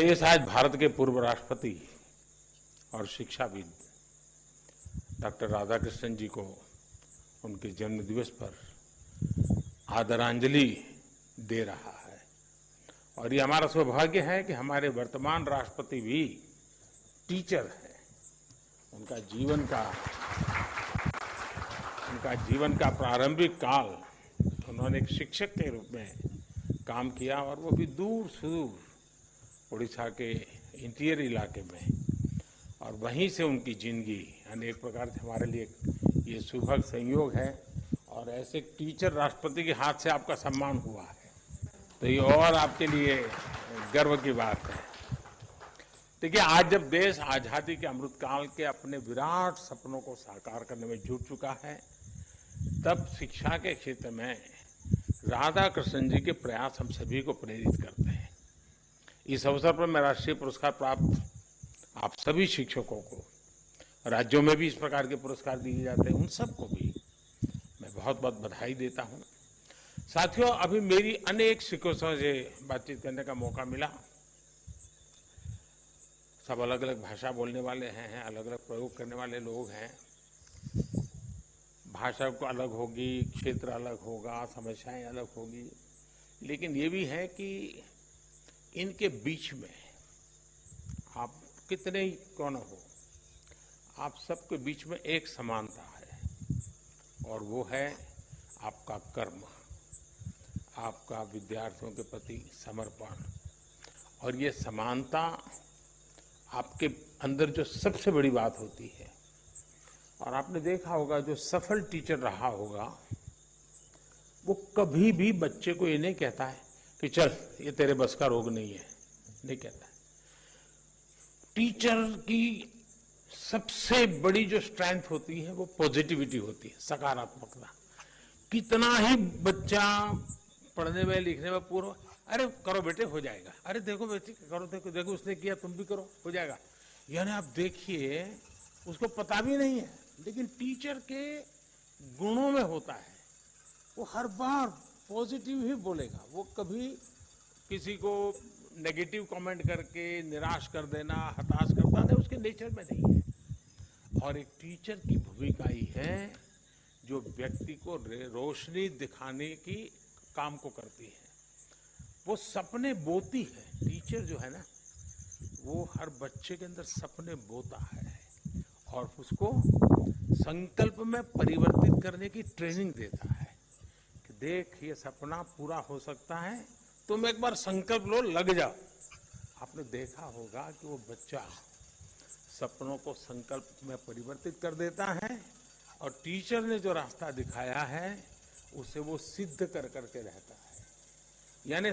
देश आज भारत के पूर्व राष्ट्रपति और शिक्षाविद डॉक्टर राधाकृष्णन जी को उनके जन्म दिवस पर आदरांजलि दे रहा है। और ये हमारा सौभाग्य है कि हमारे वर्तमान राष्ट्रपति भी टीचर हैं। उनका जीवन का, उनका जीवन का प्रारंभिक काल उन्होंने एक शिक्षक के रूप में काम किया और वो भी दूर सुदूर उड़ीसा के इंटीरियर इलाके में। और वहीं से उनकी ज़िंदगी अनेक प्रकार से हमारे लिए ये सुभग संयोग है। और ऐसे टीचर राष्ट्रपति के हाथ से आपका सम्मान हुआ है। तो ये और आपके लिए गर्व की बात है। देखिए, आज जब देश आज़ादी के अमृतकाल के अपने विराट सपनों को साकार करने में जुट चुका है, तब शिक्षा के क्षेत्र में राधा कृष्ण जी के प्रयास हम सभी को प्रेरित करते हैं। इस अवसर पर मैं राष्ट्रीय पुरस्कार प्राप्त आप सभी शिक्षकों को, राज्यों में भी इस प्रकार के पुरस्कार दिए जाते हैं, उन सबको भी मैं बहुत बहुत बधाई देता हूँ। साथियों, अभी मेरी अनेक शिक्षकों से बातचीत करने का मौका मिला। सब अलग अलग भाषा बोलने वाले हैं अलग अलग प्रयोग करने वाले लोग हैं। भाषा को अलग होगी, क्षेत्र अलग होगा, समस्याएँ अलग होगी। लेकिन ये भी है कि इनके बीच में आप कितने ही कौन हो, आप सबके बीच में एक समानता है, और वो है आपका कर्म, आपका विद्यार्थियों के प्रति समर्पण। और ये समानता आपके अंदर जो सबसे बड़ी बात होती है, और आपने देखा होगा जो सफल टीचर रहा होगा, वो कभी भी बच्चे को ये नहीं कहता है कि चल ये तेरे बस का रोग नहीं है, नहीं कहता। टीचर की सबसे बड़ी जो स्ट्रेंथ होती है, वो पॉजिटिविटी होती है, सकारात्मकता। कितना ही बच्चा पढ़ने में, लिखने में पूरा, अरे करो बेटे, हो जाएगा। अरे देखो बेटे, करो, देखो देखो, उसने किया, तुम भी करो, हो जाएगा। यानी आप देखिए, उसको पता भी नहीं है, लेकिन टीचर के गुणों में होता है। वो हर बार पॉजिटिव ही बोलेगा, वो कभी किसी को नेगेटिव कमेंट करके निराश कर देना, हताश करता नहीं उसके नेचर में नहीं है। और एक टीचर की भूमिका ही है जो व्यक्ति को रोशनी दिखाने की काम को करती है। वो सपने बोती है, टीचर जो है ना, वो हर बच्चे के अंदर सपने बोता है और उसको संकल्प में परिवर्तित करने की ट्रेनिंग देता है। देख, ये सपना पूरा हो सकता है, तुम एक बार संकल्प लो, लग जाओ आपने देखा होगा कि वो बच्चा सपनों को संकल्प में परिवर्तित कर देता है और टीचर ने जो रास्ता दिखाया है, उसे वो सिद्ध कर करके रहता है। यानी